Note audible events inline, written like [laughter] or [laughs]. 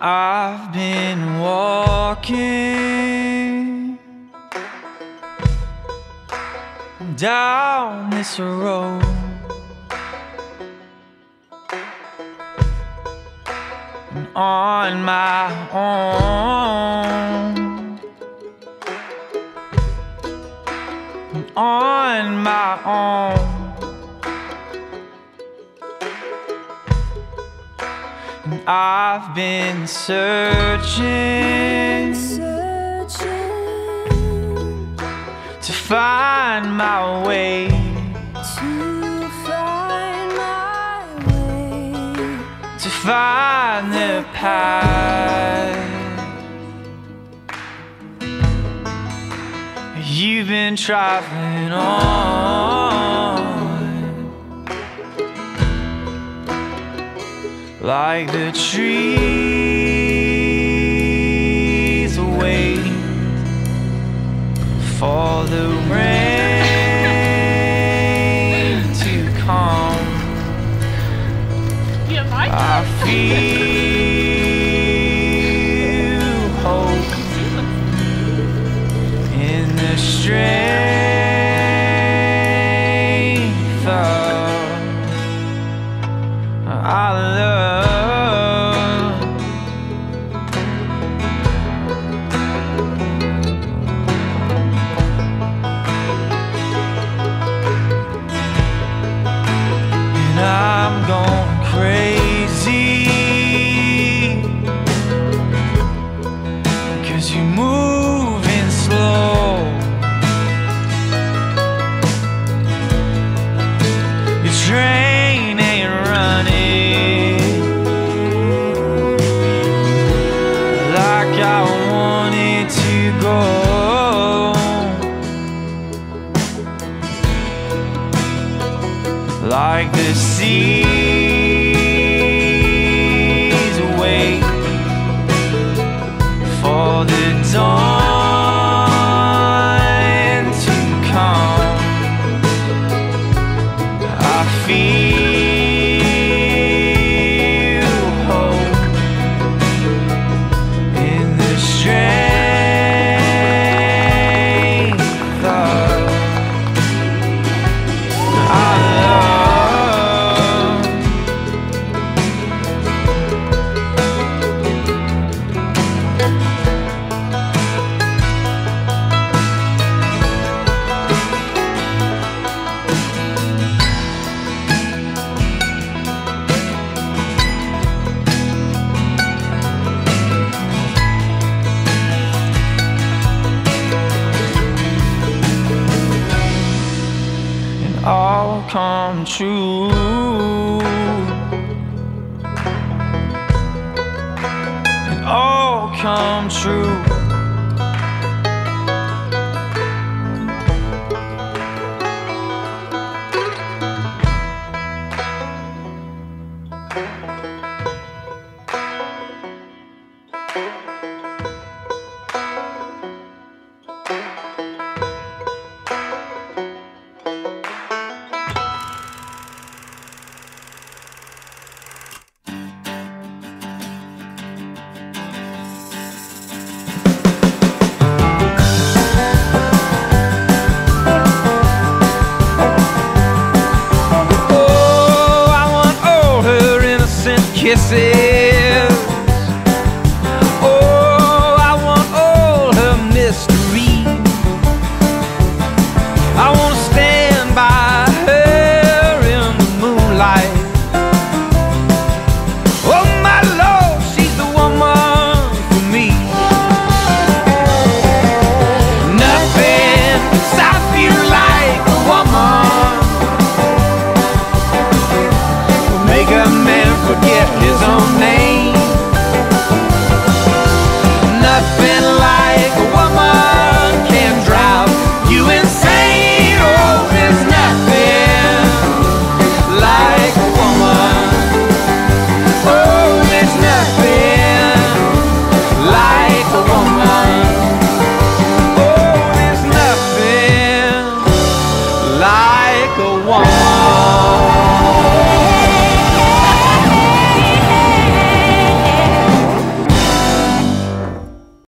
I've been walking down this road. On my own, on my own. I've been searching Searching to find my way. to find my way. to find the path. You've been traveling on like the trees wait for the rain to come. Like I feel hope [laughs] in the strength I wanted to go like the seas wait for the dawn come true. And all come true. Kisses.